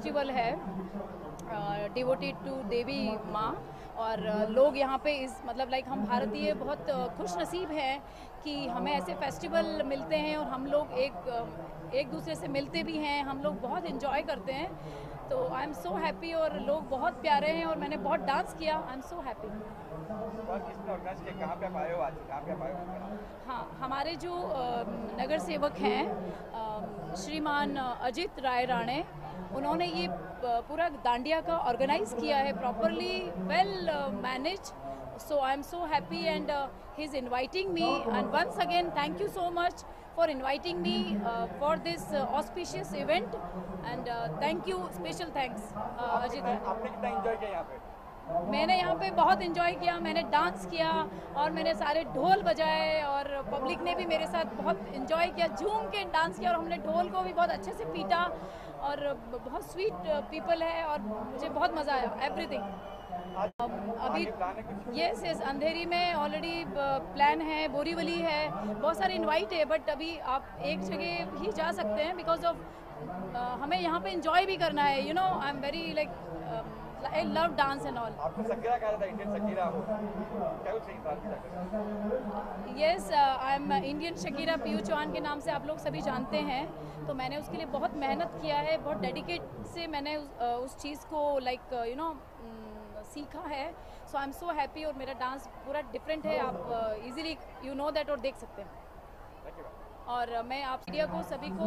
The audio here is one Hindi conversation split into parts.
फेस्टिवल है डिवोटेड टू देवी माँ और लोग यहाँ पे इस मतलब लाइक हम भारतीय बहुत खुश नसीब हैं कि हमें ऐसे फेस्टिवल मिलते हैं और हम लोग एक एक दूसरे से मिलते भी हैं हम लोग बहुत इन्जॉय करते हैं। तो आई एम सो हैप्पी और लोग बहुत प्यारे हैं और मैंने बहुत डांस किया आई एम सो हैप्पी हाँ हमारे जो नगर सेवक हैं श्रीमान अजित राय राणे उन्होंने ये पूरा दांडिया का ऑर्गेनाइज किया है properly well manage so I am so happy and he is inviting me and once again thank you so much for inviting me for this auspicious event and thank you special thanks Ajit मैंने यहाँ पे बहुत इन्जॉय किया, मैंने डांस किया और मैंने सारे ढोल बजाए और पब्लिक ने भी मेरे साथ बहुत इन्जॉय किया, झूम के डांस किया और हमने ढोल को भी बहुत अच्छे से पीटा और बहुत स्वीट पीपल है और मुझे बहुत मज़ा आया एवरीथिंग अभी यस यस अंधेरी में ऑलरेडी प्लान है, बोरीवली है, बहुत सारे इनवाइट है बट अभी आप एक जगह ही जा सकते हैं बिकॉज़ ऑफ़ हमें यहाँ पे इंजॉय भी करना है you know I am very like I love dance and all आपको सकीरा कहा था इंडियन सकीरा हो क्या कुछ सही yes I am Indian Shakira Piyu Chauhan के नाम से आप लोग सभी जानते हैं। तो मैंने उसके लिए बहुत मेहनत किया है बहुत डेडिकेट से मैंने उस, uh, उस चीज़ को लाइक यू नो सीखा है। सो आई एम सो हैप्पी और मेरा डांस पूरा डिफरेंट है। आप इजीली यू नो दैट और देख सकते हैं। और मैं आप मीडिया को सभी को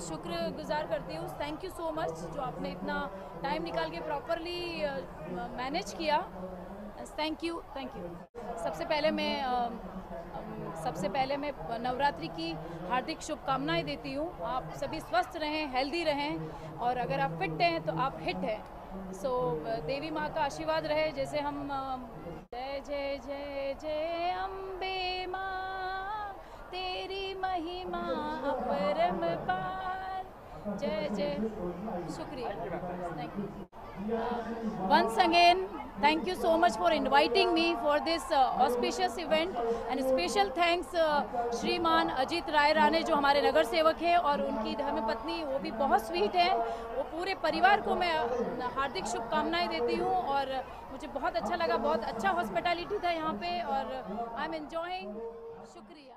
शुक्र गुजार करती हूँ। थैंक यू सो मच जो आपने इतना टाइम निकाल के प्रॉपरली मैनेज किया। थैंक यू थैंक यू सबसे पहले मैं सबसे पहले मैं नवरात्रि की हार्दिक शुभकामनाएँ देती हूँ। आप सभी स्वस्थ रहें हेल्दी रहें और अगर आप फिट हैं तो आप हिट हैं। सो so, देवी माँ का आशीर्वाद रहे। जैसे हम जय जय जय जय अम्बे माँ। तेरी महिमा अपरम पार। जय जय। शुक्रिया। Thank you once again thank you so much for inviting me for this uh, and special thanks uh, श्रीमान अजीत राय राणे जो हमारे नगर सेवक हैं और उनकी धर्म पत्नी वो भी बहुत स्वीट है। वो पूरे परिवार को मैं हार्दिक शुभकामनाएँ देती हूँ और मुझे बहुत अच्छा लगा। बहुत अच्छा हॉस्पिटैलिटी था यहाँ पे और आई एम एंजॉइंग शुक्रिया।